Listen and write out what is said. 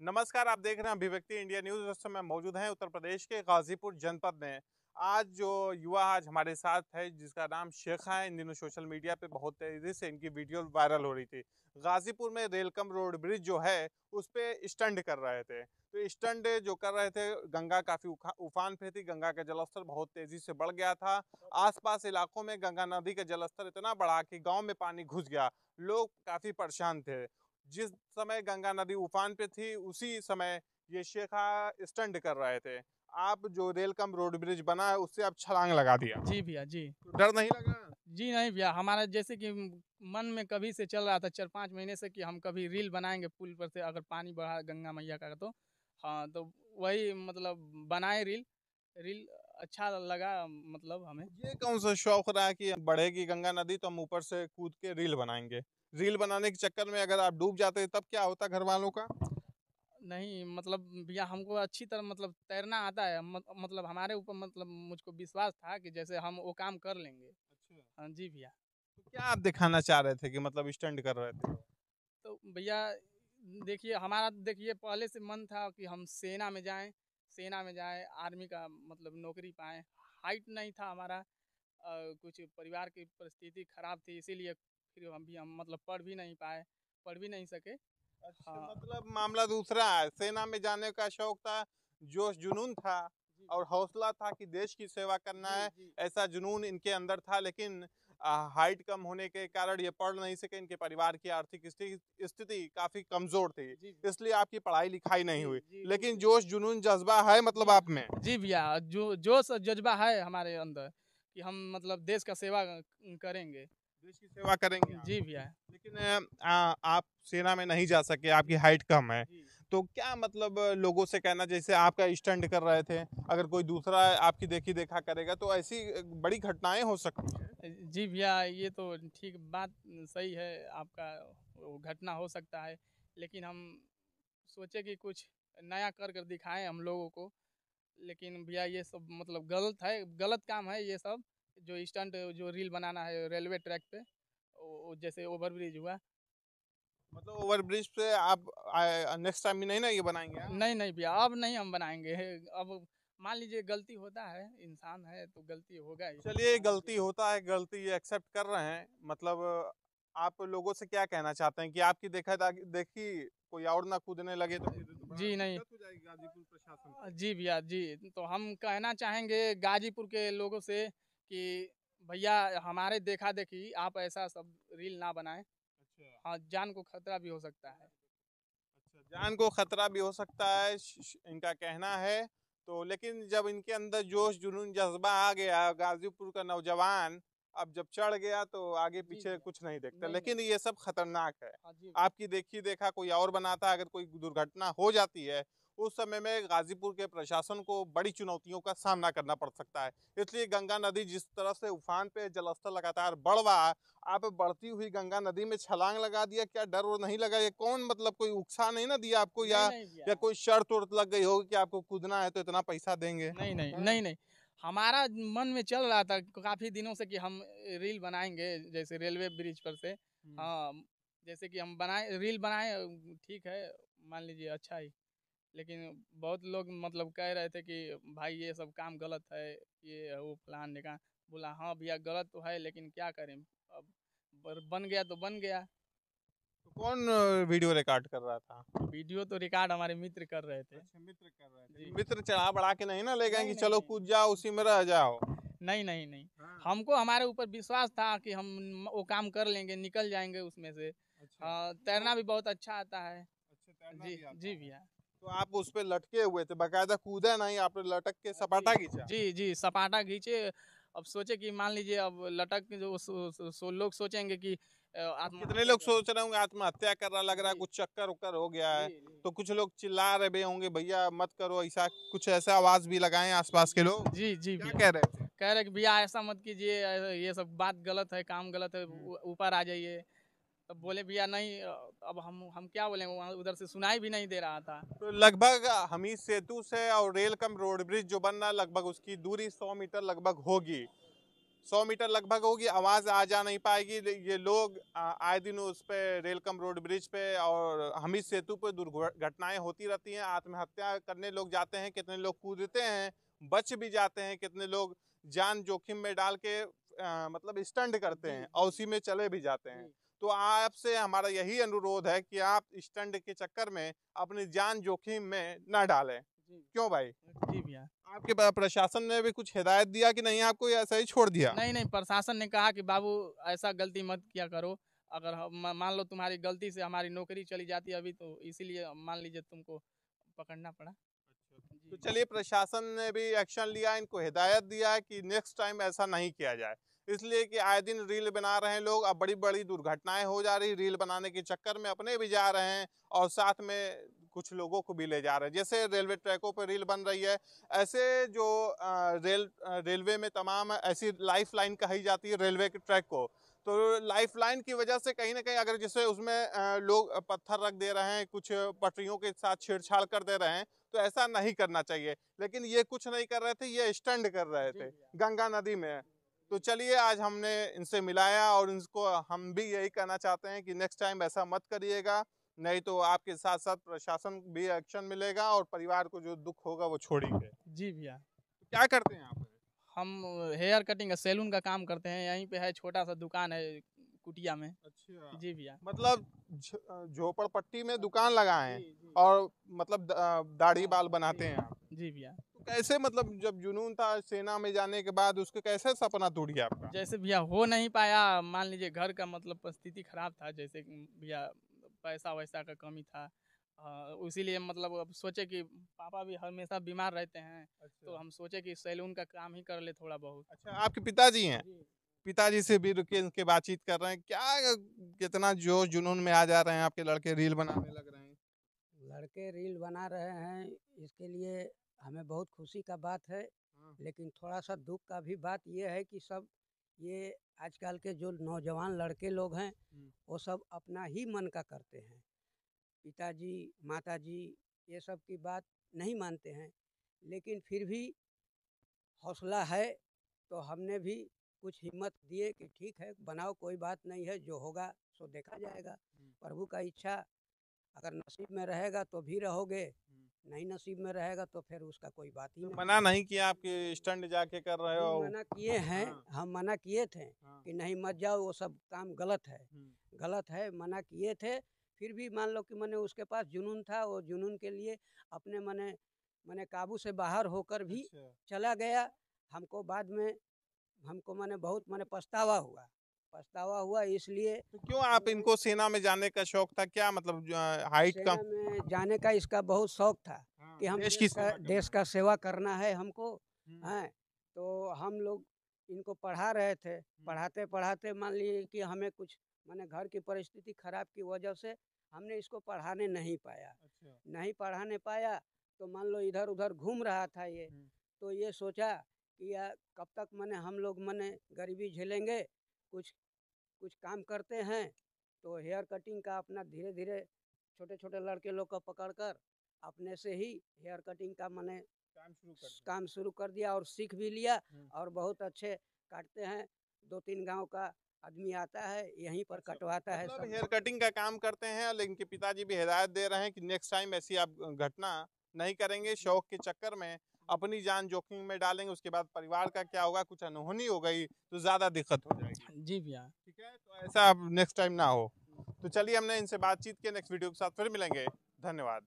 नमस्कार, आप देख रहे हैं अभिव्यक्ति इंडिया न्यूज़। समय मौजूद हैं उत्तर प्रदेश के गाजीपुर जनपद में। आज जो युवा आज हमारे साथ है, जिसका नाम शेखा है, इन दिनों सोशल मीडिया पे बहुत तेज़ी से इनकी वीडियो वायरल हो रही थी। गाजीपुर में रेलकम रोड ब्रिज जो है, उस पर स्टंट कर रहे थे। तो स्टंट जो कर रहे थे, गंगा काफ़ी उफान पे थी, गंगा का जलस्तर बहुत तेज़ी से बढ़ गया था। आसपास इलाकों में गंगा नदी का जलस्तर इतना बढ़ा कि गाँव में पानी घुस गया। लोग काफ़ी परेशान थे। जिस समय गंगा नदी उफान पे थी उसी समय ये शेखा स्टंट कर रहे थे। आप जो रेल कम रोड ब्रिज बना है उससे आप छलांग लगा दिया। जी भैया जी। तो डर नहीं लगा जी नहीं भैया हमारा जैसे कि मन में कभी से चल रहा था चार पाँच महीने से कि हम कभी रील बनाएँगे पुल पर से अगर पानी बढ़ा गंगा मैया का तो। हाँ तो वही मतलब बनाए रील। रील अच्छा लगा मतलब हमें। ये कौन सा शौक रहा कि बढ़ेगी गंगा नदी तो हम ऊपर से कूद के रील बनाएँगे? रील बनाने के चक्कर में अगर आप डूब जाते तब क्या होता घर वालों का? नहीं मतलब भैया हमको अच्छी तरह मतलब तैरना आता है मतलब हमारे ऊपर मतलब मुझको विश्वास था कि जैसे हम वो काम कर लेंगे। अच्छा। हाँ जी भैया। तो क्या आप दिखाना चाह रहे थे कि मतलब स्टैंड कर रहे थे? तो भैया देखिए हमारा देखिए पहले से मन था कि हम सेना में जाएँ सेना में जाएँ आर्मी का मतलब नौकरी पाएँ। हाइट नहीं था हमारा आ, कुछ परिवार की परिस्थिति खराब थी इसीलिए फिर हम भी हम मतलब पढ़ भी नहीं पाए पढ़ भी नहीं सके। अच्छा हाँ। मतलब मामला दूसरा है सेना में जाने का शौक था जोश जुनून था और हौसला था कि देश की सेवा करना है ऐसा जुनून इनके अंदर था लेकिन हाइट कम होने के कारण ये पढ़ नहीं सके इनके परिवार की आर्थिक स्थिति काफ़ी कमज़ोर थी इसलिए आपकी पढ़ाई लिखाई नहीं हुई। लेकिन जोश जुनून जज्बा है मतलब आप में? जी भैया जो जोश जज्बा है हमारे अंदर कि हम मतलब देश का सेवा करेंगे। देश की सेवा करेंगे जी भैया। लेकिन आ, आप सेना में नहीं जा सके आपकी हाइट कम है। तो क्या मतलब लोगों से कहना जैसे आपका स्टंट कर रहे थे अगर कोई दूसरा आपकी देखी देखा करेगा तो ऐसी बड़ी घटनाएँ हो सकती हैं? जी भैया ये तो ठीक बात सही है आपका घटना हो सकता है। लेकिन हम सोचे कि कुछ नया कर कर दिखाएँ हम लोगों को। लेकिन भैया ये सब मतलब गलत है गलत काम है ये सब। जो स्टंट जो रील बनाना है रेलवे ट्रैक पे वो जैसे ओवर ब्रिज हुआ। मतलब ओवर ब्रिज पे आप नेक्स्ट टाइम नहीं ना ये बनाएँगे हाँ? नहीं नहीं भैया अब नहीं हम बनाएँगे। अब मान लीजिए गलती होता है इंसान है तो गलती होगा ही। चलिए गलती होता है गलती ये एक्सेप्ट कर रहे हैं। मतलब आप लोगों से क्या कहना चाहते हैं कि आपकी देखा देखी कोई और ना कूदने लगे तो जी नहीं। गाजीपुर प्रशासन जी भैया जी तो हम कहना चाहेंगे गाजीपुर के लोगों से कि भैया हमारे देखा देखी आप ऐसा सब रील ना बनाएँ। अच्छा। हाँ जान को खतरा भी हो सकता है। अच्छा जान को खतरा भी हो सकता है इनका कहना है। तो लेकिन जब इनके अंदर जोश जुनून जज्बा आ गया गाजीपुर का नौजवान अब जब चढ़ गया तो आगे पीछे कुछ नहीं देखता। नहीं, लेकिन ये सब खतरनाक है। हाँ आपकी देखी देखा कोई और बनाता है अगर कोई दुर्घटना हो जाती है उस समय में गाजीपुर के प्रशासन को बड़ी चुनौतियों का सामना करना पड़ सकता है। इसलिए गंगा नदी जिस तरह से उफान पे जलस्तर लगातार बढ़ रहा है आप बढ़ती हुई गंगा नदी में छलांग लगा दिया क्या डर वो नहीं लगा? ये कौन मतलब कोई उकसा नहीं ना दिया आपको या या कोई शर्त उर्त लग गई होगी कि आपको कूदना है तो इतना पैसा देंगे? नहीं नहीं नहीं नहीं। हमारा मन में चल रहा था काफ़ी दिनों से कि हम रील बनाएँगे जैसे रेलवे ब्रिज पर से। हम्म। हाँ जैसे कि हम बनाए रील बनाए ठीक है मान लीजिए अच्छा ही। लेकिन बहुत लोग मतलब कह रहे थे कि भाई ये सब काम गलत है ये वो फलान निका बोला हाँ भैया गलत तो है लेकिन क्या करें? अब बन गया तो बन गया। तो कौन वीडियो रिकॉर्ड कर रहा था? वीडियो तो रिकॉर्ड हमारे मित्र कर रहे थे। अच्छा मित्र कर रहे थे। मित्र चढ़ा बढ़ा के नहीं ना ले गए कि चलो कूद जाओ उसी में रह जाओ। नहीं नहीं नहीं। हाँ। हमको हमारे ऊपर विश्वास था कि हम वो काम कर लेंगे निकल जाएँगे उसमें से। अच्छा। आ, तैरना भी बहुत अच्छा आता है। अच्छा, जी जी भैया। तो आप उस पर लटके हुए थे बकायदा कूदा नहीं आपने लटक के सपाटा खींचा? जी जी सपाटा खींचे। अब सोचे कि मान लीजिए अब लटक जो सो, सो, सो लोग सोचेंगे कि कितने लोग सोच रहे होंगे आत्महत्या कर रहा लग रहा है कुछ चक्कर उक्कर हो गया है। तो कुछ लोग चिल्ला रहे भी होंगे भैया मत करो ऐसा कुछ ऐसा आवाज़ भी लगाए आसपास के लोग। जी जी क्या कह रहे कह रहे भैया ऐसा मत कीजिए ये सब बात गलत है काम गलत है हम्म। ऊपर आ जाइए। तब बोले भैया नहीं अब हम हम क्या बोले वहाँ उधर से सुनाई भी नहीं दे रहा था। तो लगभग हमीद सेतु से और रेल कम रोड ब्रिज जो बन रहा लगभग उसकी दूरी सौ मीटर लगभग होगी। सौ मीटर लगभग होगी आवाज़ आ जा नहीं पाएगी। ये लोग आए दिन उस पे रेलकम रोड ब्रिज पे और हमीद सेतु पे दुर्घटनाएँ होती रहती हैं आत्महत्या करने लोग जाते हैं कितने लोग कूदते हैं बच भी जाते हैं कितने लोग जान जोखिम में डाल के आ, मतलब स्टंट करते हैं और उसी में चले भी जाते हैं। तो आपसे हमारा यही अनुरोध है कि आप स्टंट के चक्कर में अपनी जान जोखिम में न डालें। क्यों भाई? जी भैया। आपके प्रशासन ने भी कुछ हिदायत दिया कि नहीं आपको ऐसा ही छोड़ दिया? नहीं नहीं प्रशासन ने कहा कि बाबू ऐसा गलती मत किया करो। अगर मान लो तुम्हारी गलती से हमारी नौकरी चली जाती है अभी तो इसीलिए मान लीजिए तुमको पकड़ना पड़ा। तो चलिए प्रशासन ने भी एक्शन लिया इनको हिदायत दिया है कि नेक्स्ट टाइम ऐसा नहीं किया जाए। इसलिए कि आए दिन रील बना रहे हैं लोग अब बड़ी बड़ी दुर्घटनाएँ हो जा रही रील बनाने के चक्कर में अपने भी जा रहे हैं और साथ में कुछ लोगों को भी ले जा रहे हैं। जैसे रेलवे ट्रैकों पर रील बन रही है ऐसे जो रेल रेलवे में तमाम ऐसी लाइफ लाइन कही जाती है रेलवे के ट्रैक को तो लाइफ लाइन की वजह से कहीं ना कहीं अगर जैसे उसमें लोग पत्थर रख दे रहे हैं कुछ पटरियों के साथ छेड़छाड़ कर दे रहे हैं तो ऐसा नहीं करना चाहिए। लेकिन ये कुछ नहीं कर रहे थे ये स्टंट कर रहे थे गंगा नदी में। तो चलिए आज हमने इनसे मिलाया और इनको हम भी यही कहना चाहते हैं कि नेक्स्ट टाइम ऐसा मत करिएगा नहीं तो आपके साथ साथ प्रशासन भी एक्शन मिलेगा और परिवार को जो दुख होगा वो छोड़ेंगे जी भैया। क्या करते हैं आप? हम हेयर कटिंग का सैलून का काम करते हैं यहीं पे है छोटा सा दुकान है कुटिया में। अच्छा। जी भैया। मतलब झ- झोपड़पट्टी में दुकान लगाए हैं। और मतलब दाढ़ी बाल बनाते हैं जी भैया। तो कैसे मतलब जब जुनून था सेना में जाने के बाद उसके कैसे सपना टूट गया आपका? जैसे भैया हो नहीं पाया मान लीजिए घर का मतलब परिस्थिति खराब था जैसे भैया पैसा वैसा का कमी था इसीलिए मतलब अब सोचे कि पापा भी हमेशा बीमार रहते हैं अच्छा। तो हम सोचे कि सैलून का काम ही कर ले थोड़ा बहुत। अच्छा आपके पिताजी हैं? पिताजी से भी रुके इनके बातचीत कर रहे हैं क्या कितना जोश जुनून में आ जा रहे हैं आपके लड़के रील बनाने लग रहे हैं? लड़के रील बना रहे हैं इसके लिए हमें बहुत खुशी का बात है हाँ। लेकिन थोड़ा सा दुख का भी बात ये है कि सब ये आजकल के जो नौजवान लड़के लोग हैं। वो सब अपना ही मन का करते हैं पिताजी माताजी ये सब की बात नहीं मानते हैं लेकिन फिर भी हौसला है तो हमने भी कुछ हिम्मत दिए कि ठीक है बनाओ कोई बात नहीं है जो होगा सो देखा जाएगा प्रभु का इच्छा अगर नसीब में रहेगा तो भी रहोगे नहीं नसीब में रहेगा तो फिर उसका कोई बात ही तो नहीं मना नहीं किया आपके स्टंट जाके कर रहे हो मना किए हैं हाँ। हम मना किए थे हाँ। कि नहीं मत जाओ वो सब काम गलत है। गलत है मना किए थे फिर भी मान लो कि मैंने उसके पास जुनून था वो जुनून के लिए अपने मने मैंने काबू से बाहर होकर भी अच्छा। चला गया हमको बाद में हमको मैंने बहुत मैंने पछतावा हुआ पछतावा हुआ इसलिए तो क्यों आप इनको सेना में जाने का शौक था? क्या मतलब हाइट में जाने का इसका बहुत शौक था कि हम देश देश, का, देश का सेवा करना है हमको। हैं। तो हम लोग इनको पढ़ा रहे थे। पढ़ाते पढ़ाते मान लिए कि हमें कुछ मैंने घर की परिस्थिति खराब की वजह से हमने इसको पढ़ाने नहीं पाया। अच्छा। नहीं पढ़ाने पाया तो मान लो इधर उधर घूम रहा था ये। तो ये सोचा कि यार कब तक मैंने हम लोग मैंने गरीबी झेलेंगे कुछ कुछ काम करते हैं तो हेयर कटिंग का अपना धीरे धीरे छोटे छोटे लड़के लोग को पकड़ कर अपने से ही हेयर कटिंग का मैंने काम शुरू कर दिया। काम शुरू कर दिया और सीख भी लिया। और बहुत अच्छे काटते हैं दो तीन गाँव का आदमी आता है यहीं पर अच्छा, कटवाता है मतलब सब हेयर कटिंग का काम करते हैं लेकिन के पिताजी भी हिदायत दे रहे हैं कि नेक्स्ट टाइम ऐसी आप घटना नहीं करेंगे शौक के चक्कर में अपनी जान जोखिम में डालेंगे उसके बाद परिवार का क्या होगा कुछ अनहोनी हो गई तो ज़्यादा दिक्कत हो जाएगी। जी भैया। ठीक है तो ऐसा अब नेक्स्ट टाइम ना हो। तो चलिए हमने इनसे बातचीत के नेक्स्ट वीडियो के साथ फिर मिलेंगे। धन्यवाद।